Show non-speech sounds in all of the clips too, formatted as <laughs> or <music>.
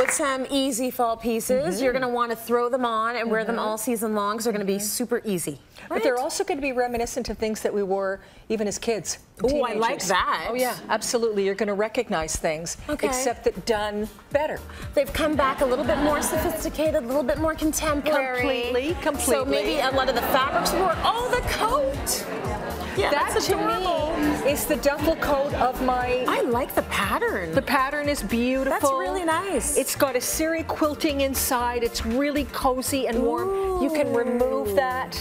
with some easy fall pieces. Mm -hmm. You're going to want to throw them on and mm -hmm. wear them mm-hmm. all season long so they're going to be mm-hmm. super easy. Right? But they're also going to be reminiscent of things that we wore even as kids. Oh, I like that. Oh, yeah, absolutely. You're going to recognize things, okay. except that done better. They've come back a little bit more sophisticated, a little bit more contemporary. Completely, completely. So maybe a lot of the fabrics were, oh, the coat. Yeah, that to me is the duffel coat of my. I like the pattern. The pattern is beautiful. That's really nice. It's got a Siri quilting inside. It's really cozy and warm. Ooh. You can remove that.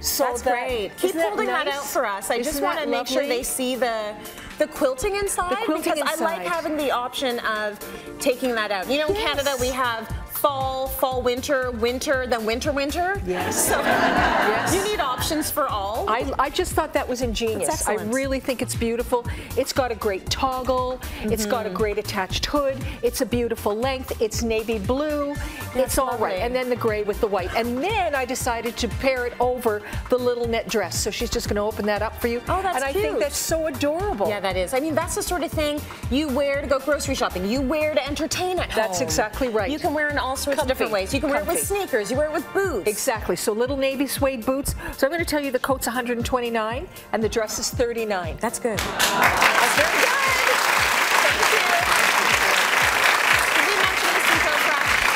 So That's that, great. Keep holding that, nice? that out for us. I isn't just want to make sure they see the the quilting inside the quilting because inside. I like having the option of taking that out. You know, in yes. Canada we have fall, fall, winter, winter, then winter, winter. Yes. So yes. you need options for all. I, I just thought that was ingenious. I really think it's beautiful. It's got a great toggle. Mm -hmm. It's got a mm-hmm. great attached hood. It's a beautiful length. It's navy blue. That's it's all lovely. right. And then the gray with the white. And then I decided to pair it over the little net dress. So she's just going to open that up for you. Oh, that's And cute. I think that's so adorable. Yeah, that is. I mean, that's the sort of thing you wear to go grocery shopping. You wear to entertain at home. That's exactly right. You can wear an all sorts Comfy. of different ways. You can Comfy. wear it with sneakers. You wear it with boots. Exactly. So little navy suede boots. So I'm going to tell you the coat's 129 and the dress is 39. That's good. That's very good.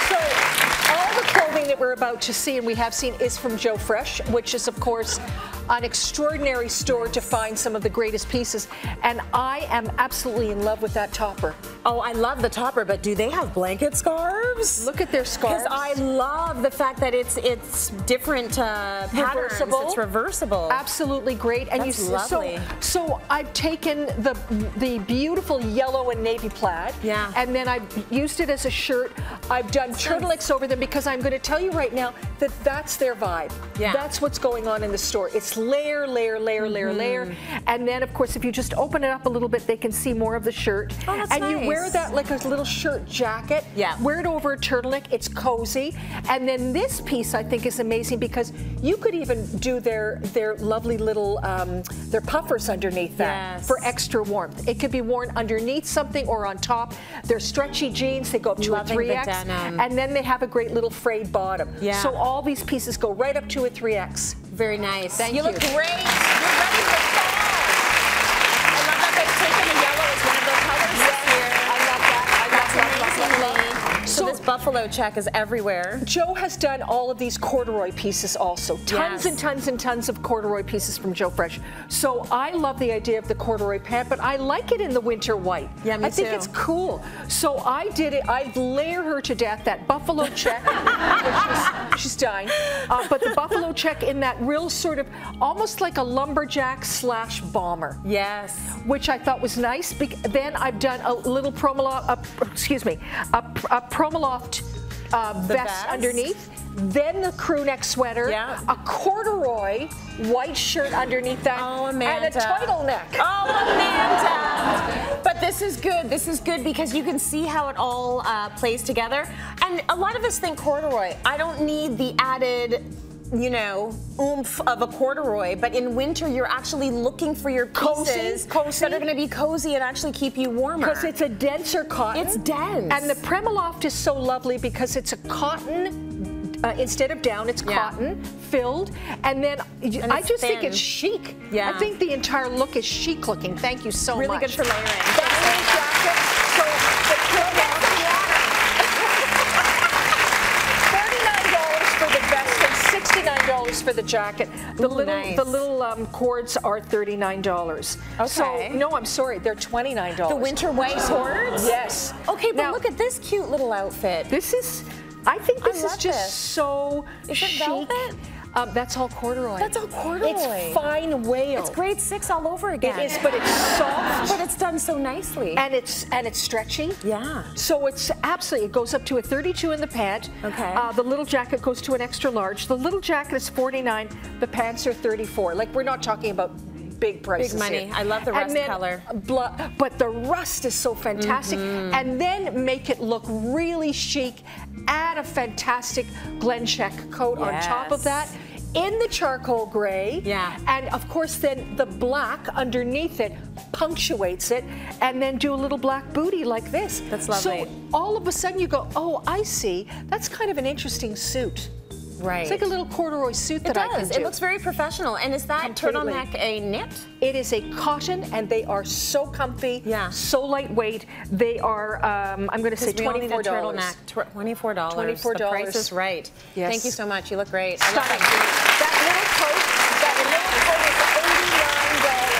So all the clothing that we're about to see and we have seen is from Joe Fresh, which is, of course, an extraordinary store to find some of the greatest pieces. And I am absolutely in love with that topper. Oh, I love the topper, but do they have blanket scarves? Look at their scarves. Because I love the fact that it's it's different uh, patterns. Reversible. It's reversible. Absolutely great. And That's you lovely. So, so I've taken the the beautiful yellow and navy plaid. Yeah. And then I've used it as a shirt. I've done That's turtlenecks nice. over them because I'm going to tell you right now that that's their vibe. Yeah. That's what's going on in the store. It's layer, layer, layer, layer, mm -hmm. layer. And then, of course, if you just open it up a little bit, they can see more of the shirt. Oh, that's and nice. you wear that like a little shirt jacket. Yeah. Wear it over a turtleneck. It's cozy. And then this piece, I think, is amazing because you could even do their their lovely little um, their puffers underneath that yes. for extra warmth. It could be worn underneath something or on top. They're stretchy jeans. They go up to Loving a 3X. The And then they have a great little frayed bottom. Yeah. So all these pieces go right up to a 3X. Very nice. Thank you. You look great. So, so, this buffalo check is everywhere. Joe has done all of these corduroy pieces also. Tons yes. and tons and tons of corduroy pieces from Joe Fresh. So I love the idea of the corduroy pant, but I like it in the winter white. Yeah, me I think it's cool. So I did it. I've layered her to death, that buffalo check. <laughs> she's, she's, dying. Uh, but the buffalo check in that real sort of, almost like a lumberjack slash bomber. Yes. Which I thought was nice. Then I've done a little promo, uh, excuse me, a, a PrimaLoft uh, vest underneath, then the crew neck sweater, yeah. a corduroy white shirt underneath that, oh, and a turtleneck. Oh, Amanda! but this is good. This is good because you can see how it all uh, plays together. And a lot of us think corduroy. I don't need the added you know, oomph of a corduroy, but in winter you're actually looking for your pieces cozy, cozy. that are going to be cozy and actually keep you warmer. Because it's a denser cotton. It's dense. And the PrimaLoft is so lovely because it's a cotton uh, instead of down, it's yeah. cotton filled, and then and I just thin. think it's chic. Yeah. I think the entire look is chic looking. Thank you so really much. Really good for layering. The jacket. The Ooh, little nice. the little um, cords are $39. Okay. So no, I'm sorry, they're $29. The winter white cords? Yes. Okay, but now, look at this cute little outfit. This is I think this I is just this. so is chic. It velvet? Um, that's all corduroy. That's all corduroy. It's fine whale. It's grade six all over again. It is, but it's soft. but it's done so nicely. And it's and it's stretchy. Yeah. So it's absolutely, it goes up to a 32 in the pant. Okay. Uh, the little jacket goes to an extra large. The little jacket is 49. The pants are 34. Like we're not talking about big prices. Big money. Here. I love the rust then, color. but the rust is so fantastic. Mm -hmm. And then make it look really chic. Add a fantastic Glen Check coat yes. on top of that in the charcoal gray. Yeah. And of course, then the black underneath it punctuates it, and then do a little black booty like this. That's lovely. So all of a sudden you go, oh, I see. That's kind of an interesting suit. Right. It's like a little corduroy suit it that does. I can do. It looks very professional. And is that Completely. turtleneck a knit? It is a cotton, and they are so comfy, Yeah. so lightweight. They are, um, I'm going to say We need a $24. turtleneck. Twenty-four dollars. 24. The price is right. Yes. Thank you so much. You look great. Stunning. that That little coat, that little coat is $89.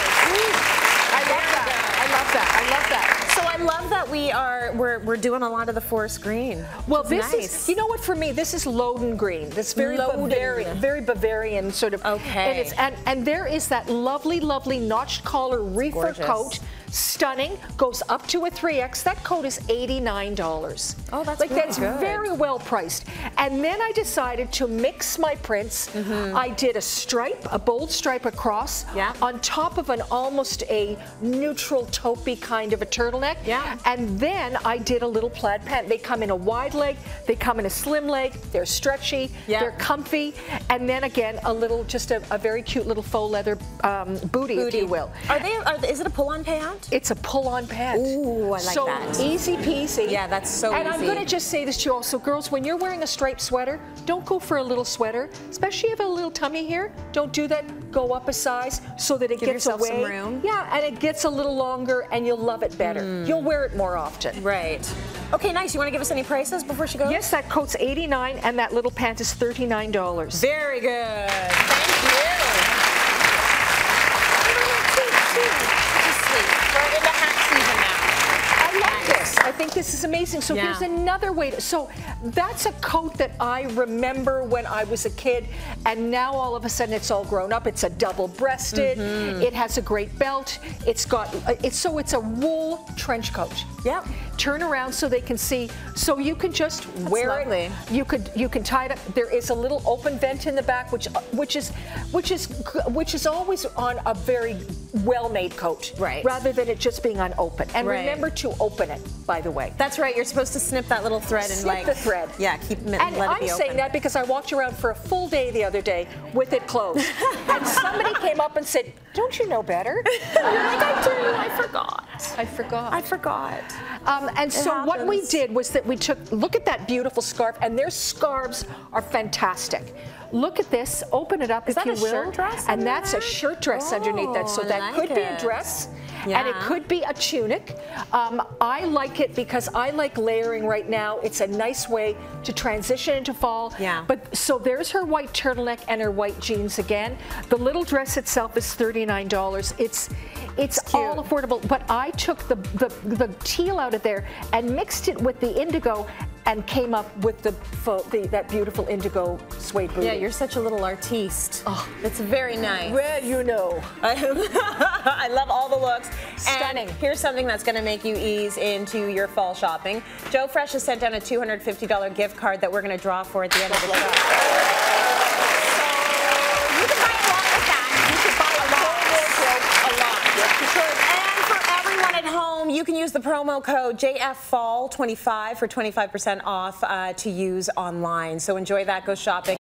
I love that. I love that. I love that. So I love that we are we're we're doing a lot of the forest green. Well, which this nice. is, you know what, for me, this is Loden green. This very Loden. Bavarian, very Bavarian sort of. Okay. And, it's, and, and there is that lovely, lovely notched collar reefer coat. Stunning, goes up to a 3X. That coat is $89. Oh, that's like really that's good. very well priced. And then I decided to mix my prints. I did a stripe, a bold stripe across. Yeah. on top of an almost a neutral taupey kind of a turtleneck. Yeah. And then I did a little plaid pant. They come in a wide leg, they come in a slim leg, they're stretchy, Yeah. they're comfy, and then again a little, just a, a very cute little faux leather um, booty, if you will. Are they? Are, is it a pull-on pant? It's a pull-on pant. Ooh, I like so that. easy peasy. Yeah, that's so easy. And I'm going to just say this to you also, girls, when you're wearing a striped sweater, don't go for a little sweater, especially if you have a little tummy here. Don't do that. Go up a size so that it Give gets yourself some away. room. Yeah, and it gets a little longer, and you'll love it better. Hmm. You'll wear it more often. Right. Okay, nice. You want to give us any prices before she goes? Yes, that coat's 89 and that little pant is $39. Very good. Thank you. We're into hat season now. I love this. I think this is amazing. So Yeah. here's another way to. So that's a coat that I remember when I was a kid, and now all of a sudden it's all grown up. It's a double-breasted. Mm-hmm. It has a great belt. It's got. It's so it's a wool trench coat. Yeah. Turn around so they can see. So you can just wear lovely. it. You could you can tie it up. There is a little open vent in the back, which which is which is which is always on a very well-made coat, Right. Rather than it just being unopened. And Right. remember to open it, by the way. That's right. You're supposed to snip that little thread and like the thread. Yeah, keep it. And let it I'm be saying open. that because I walked around for a full day the other day with it closed. <laughs> and somebody came up and said, Don't you know better? <laughs> You're like I do. I forgot. I forgot. I forgot. Um, and so what we did was that we took, look at that beautiful scarf, and their scarves are fantastic. Look at this, open it up Is if that you a will. shirt dress and that's a shirt dress underneath that. So Oh, I that like could be a it. dress. And it could be a tunic. Um, I like it because I like layering right now. It's a nice way to transition into fall. Yeah. But so there's her white turtleneck and her white jeans again. The little dress itself is $39. It's it's all affordable. But I took the, the the teal out of there and mixed it with the indigo and came up with the, the that beautiful indigo suede booty. Yeah, you're such a little artiste. Oh. It's very nice. well, you know. <laughs> I love all the looks. Stunning. And here's something that's going to make you ease into your fall shopping. Joe Fresh has sent down a $250 gift card that we're going to draw for at the end of the show. And for everyone at home, you can use the promo code JFFall25 for 25% off uh, to use online. So enjoy that. Go shopping.